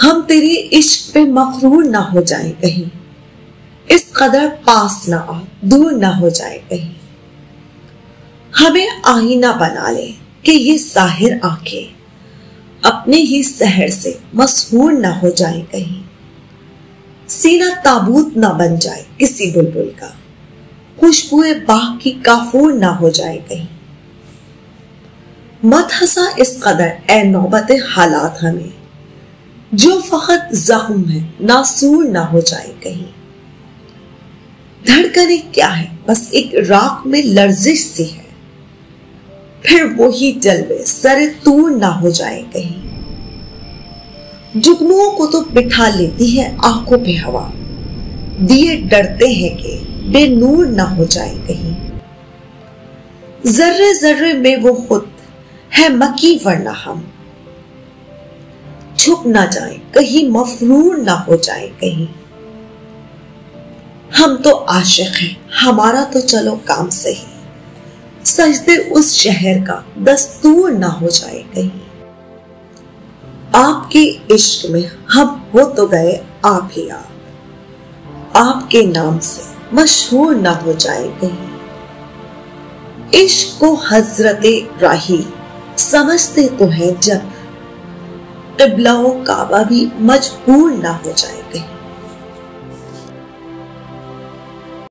हम तेरे इश्क पे मखरूर ना हो जाए कहीं। इस कदर पास ना आ, दूर ना हो जाए कहीं। हमें आईना बना ले कि ये साहिर आँखें अपने ही सहर से मशहूर ना हो जाए कहीं। सीना ताबूत ना बन जाए किसी बुलबुल का। खुशबुए बाग की काफूर ना हो जाए कहीं। मत हंसा इस कदर ए नौबत हालात हमें। जो फकत जख्म है, नासूर ना हो जाए कहीं। धड़कने क्या है, बस एक राख में लर्जिश सी है। फिर वही जलवे, सर तूर ना हो जाए कहीं। जुगनुओं को तो बिठा लेती है आँखों पे हवा। दिए डरते हैं कि बेनूर ना हो जाए कहीं। जर्रे जर्रे में वो खुद है मकी वरना हम। छुप ना जाए कहीं, मफरूर ना हो जाए कहीं। हम तो आशिक हैं, हमारा तो चलो काम सही। सजदे उस शहर का दस्तूर ना हो जाए कहीं। आपके इश्क में हम हो तो गए आप ही आप। आपके नाम से मशहूर ना हो जाए कहीं। इश्क को हज़रत राही समझते तो हैं जब। किबला काबा भी मजबूर ना हो जाए कहीं।